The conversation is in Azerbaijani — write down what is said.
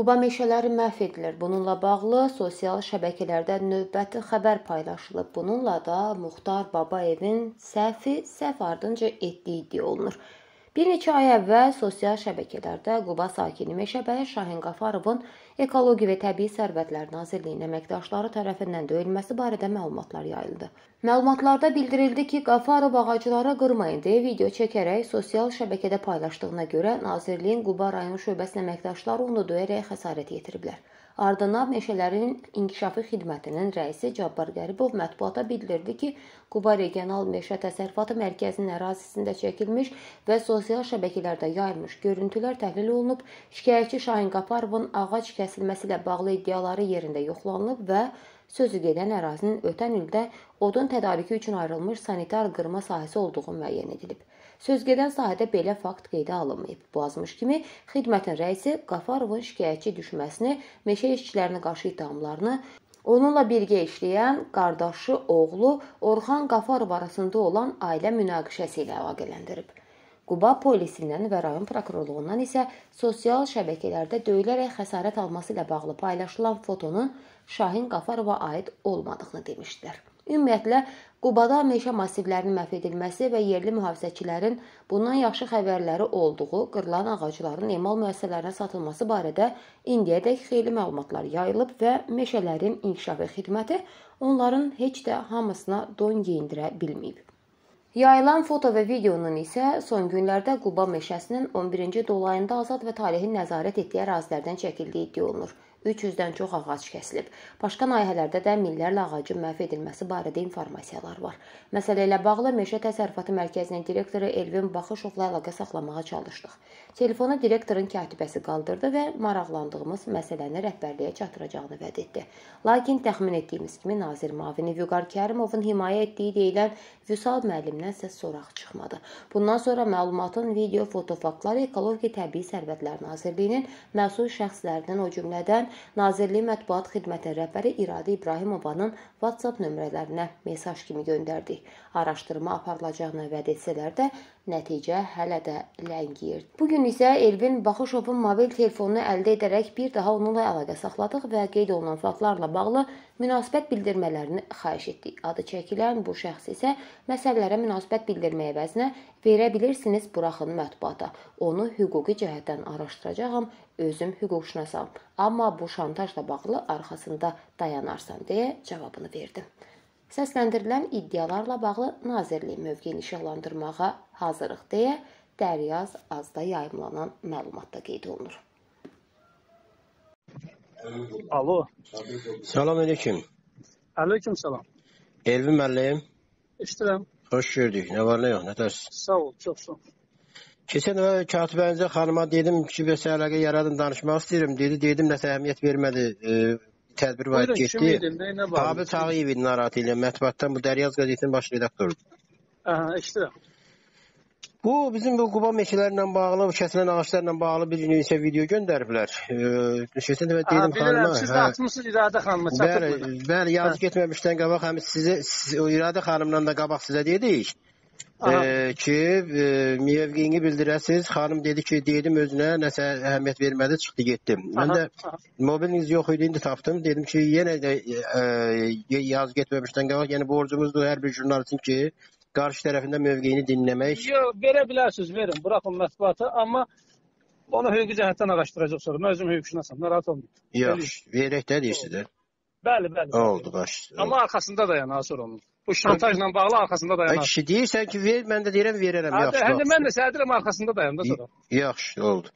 Quba meşələri məhv edilir. Bununla bağlı sosial şəbəkələrdə növbəti xəbər paylaşılıb. Bununla da Muxtar Babayevin səhvi səhv ardınca etdiyi iddia olunur. Bir neçə ay əvvəl sosial şəbəkələrdə Quba sakini Meşəbəyi Şahin Qafarovun Ekologiya və Təbii Sərvətlər Nazirliyinin əməkdaşları tərəfindən döyülməsi barədə məlumatlar yayıldı. Məlumatlarda bildirildi ki, Qafarov ağacları qırmayın deyə video çəkərək sosial şəbəkədə paylaşdığına görə Nazirliyin Quba rayon şöbəsinin əməkdaşları onu döyərək xəsarət yetiriblər. Ardından Meşələrin İnkişafı Xidmətinin rəisi Cabbar Qəribov mətbuata bildirdi ki, Quba Regional Meşə Təsərrüfatı Mərkəzinin ərazisində çəkilmiş və sosial şəbəkələrdə yayılmış görüntülər təhlil olunub, şikayətçi Şahin Qaparovun ağac kəsilməsi ilə bağlı iddiaları yerində yoxlanılıb və sözü gedən ərazinin ötən ildə odun tədarükü üçün ayrılmış sanitar qırma sahəsi olduğu müəyyən edilib. Sözgedən sahədə belə fakt qeydə alınmayıb. Bu azmış kimi xidmətin rəisi Qafarovun şikayətçi düşməsini, meşə işçilərinə qarşı ittihamlarını, onunla birgə işləyən qardaşı, oğlu Orxan Qafarov arasında olan ailə münaqişəsi ilə əlaqələndirib. Quba polisindən və rayon prokurorluğundan isə sosial şəbəkələrdə döyülərək xəsarət alması ilə bağlı paylaşılan fotonun Şahin Qafarova aid olmadığını demişdilər. Ümumiyyətlə, Qubada meşə massivlərinin məhv edilməsi və yerli mühafizəçilərin bundan yaxşı xəbərləri olduğu, qırılan ağacların emal müəssisələrinə satılması barədə indiyədək xeyli məlumatlar yayılıb və meşələrin inkişafı xidməti onların heç də hamısına don geyindirə bilməyib. Yayılan foto və videonun isə son günlərdə Quba meşəsinin 11-ci dolayında azad və tarihi nəzarət etdiyi ərazilərdən çəkildiyi iddia olunur. 300-dən çox ağac kəsilib. Başqa nahiyələrdə də minlərlə ağacın məhv edilməsi barədə informasiyalar var. Məsələ ilə bağlı Meşə Təsərrüfatı Mərkəzinin direktoru Elvin Baxışovla əlaqə saxlamağa çalışdıq. Telefonu direktorun katibəsi qaldırdı və maraqlandığımız məsələni rəhbərliyə çatdıracağını vəd etdi. Lakin təxmin etdiyimiz kimi nazir müavini Vüqar Kərimovun himayə etdiyi deyilən Vüsal müəllimdən isə soraq çıxmadı. Bundan sonra məlumatın video, foto faktları Ekologiya Təbii Sərvətlər Nazirliyinin məsul şəxslərinin o cümlədən Nazirliyin Mətbuat Xidmətinin rəhbəri İradə İbrahimovanın WhatsApp nömrələrinə mesaj kimi göndərdik. Araşdırma aparılacağını vəd etsələr də nəticə hələ də ləngiyir. Bu gün isə Elvin Baxışovun mobil telefonunu əldə edərək bir daha onunla əlaqə saxladıq və qeyd olunan faktlarla bağlı münasibət bildirmələrini xahiş etdik. Adı çəkilən bu şəxs isə məsələlərə münasibət bildirmək əvəzinə verə bilirsiniz buraxın mətbuata. Onu hüquqi cəhətdən araşdıracağam, özüm hüquqşünasam. Amma bu şantajla bağlı arxasında dayanarsan deyə cavabını verdim. Səsləndirilən iddialarla bağlı Nazirlik mövqeyini işıqlandırmağa hazırıq deyə Dəryaz azda yayımlanan məlumatda qeyd olunur. Alo. Salam aleyküm. Aleyküm salam. Elvin müəllim. İştirəm. Xoş gördük. Nə var, nə yox, nə dərs? Sağ ol, çox sağ ol. Keçən dəfə katibənizə xanıma dedim ki, bəs əlaqə yaradım danışmaq istəyirəm dedi. Dedim nəsə əhəmiyyət vermədi. E, tədbir var getdi. Abi Tağıyev idi narahat ilə mətbuatdan bu Dəryaz qəzetinin baş redaktorudur. Aha, eşidirəm. Bu bizim bu Quba meşələrlə bağlı, bu kəsilən ağaclarla bağlı bir neçə video göndəriblər. Keçən dəfə dedim xanıma. Siz də atmısınız İradə xanıma çatıb. Bəli, bəli, yazı getməmişdən qabaq həm sizi siz, İradə xanımla da qabaq sizə dedik. Ee, ki e, mevqiyini bildirəsiz. Xanım dedi ki, dedim özünə nəsə əhəmiyyət vermədi, çıxdı getdim. Mən də mobiliniz yox idi, indi tapdım. Dedim ki, yenə də e, e, yaz getməmişdən qabaq, yəni borcumuzdur hər bir jurnalistin ki, qarşı tərəfində mövqeyini dinləmək. Yox, verə bilərsiniz, verin. Buraxın mətbuatı, amma onu hüquqi cəhətdən araşdıracaq sonra. Mən özüm hüquqşünasam, narahat olmayın. Yox, verək də deyirsiniz də. Bəli, bəli. Oldu, baş. Amma arxasında dayan, Asır onun. Bu şantajla bağlı arxasında dayanar. Ay kişi deyirsən ki, ver, mən də deyirəm verərəm, Hə, yaxşı. Həm də mən də səhərdirəm arxasında dayanım da sonra. Yaxşı, oldu.